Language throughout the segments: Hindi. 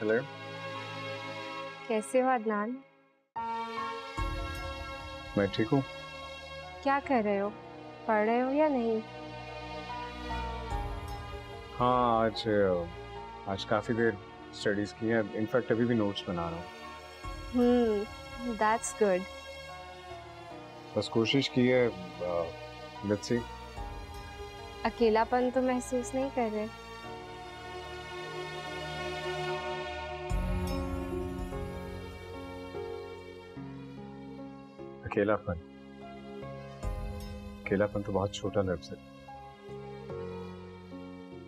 हेलो। कैसे हो अदनान? मैं ठीक हूँ। क्या कर रहे हो? पढ़ रहे हो या नहीं? हाँ आज आज काफ़ी देर स्टडीज़ की हैं। इनफैक्ट अभी भी नोट्स बना रहा हूँ। हम्म दैट्स गुड बस कोशिश की है लेट्स सी अकेलापन तो महसूस नहीं कर रहे? अकेलापन। अकेलापन तो बहुत छोटा लफ्ज है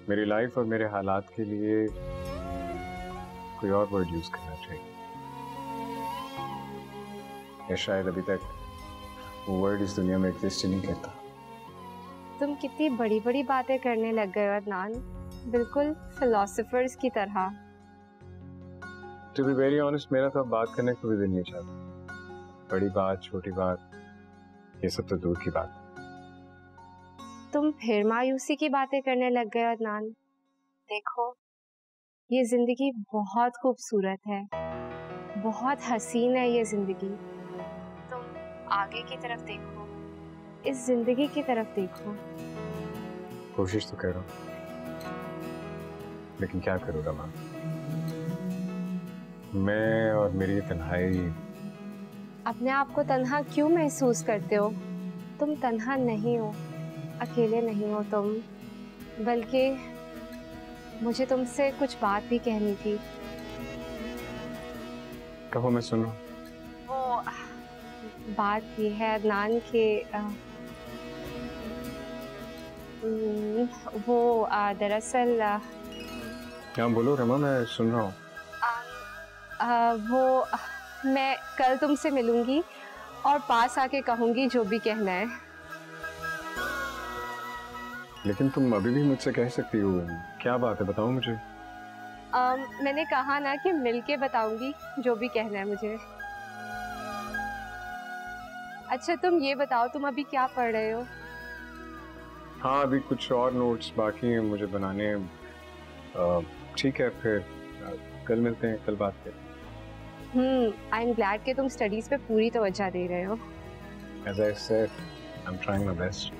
मेरी लाइफ और मेरे हालात के लिए कोई और वर्ड यूज़ करना चाहिए। या शायद अभी तक वो वर्ड इस दुनिया में एग्जिस्ट नहीं करता। तुम कितनी बड़ी बड़ी बातें करने लग गए हो अदनान। बिल्कुल फिलोसफर्स की तरह। टू बी वेरी ऑनेस्ट मेरा तो बात करने को भी दिल नहीं चाहता। बड़ी बात छोटी बात ये सब तो दूर की बात। तुम फिर मायूसी की बातें करने लग गए अदनान देखो ये ज़िंदगी बहुत खूबसूरत है। बहुत हसीन है ये ज़िंदगी। तुम आगे की तरफ़ देखो इस ज़िंदगी की तरफ़ देखो। कोशिश तो कर रहा हूँ लेकिन क्या करूँ रमा मैं और मेरी तन्हाई अपने आप को तन्हा क्यों महसूस करते हो? तुम तन्हा नहीं हो। अकेले नहीं हो तुम। बल्कि मुझे तुमसे कुछ बात भी कहनी थी। कहो मैं सुन। रहा वो बात ये है अदनान के हम्म, वो दरअसल अ, हाँ बोलो रमा मैं सुन रहा हूँ। वो अ, मैं कल तुमसे मिलूँगी और पास आके कहूँगी जो भी कहना है। लेकिन तुम अभी भी मुझसे कह सकती हो क्या बात है बताओ मुझे। अम, मैंने कहा ना कि मिलके बताऊँगी जो भी कहना है मुझे। अच्छा तुम ये बताओ तुम अभी क्या पढ़ रहे हो? हाँ अभी कुछ और नोट्स बाकी हैं मुझे बनाने। ठीक है फिर कल मिलते हैं कल बात करते हम्म आई एम ग्लैड कि तुम स्टडीज़ पे पूरी तवज्जो दे रहे हो। As I said I am trying my best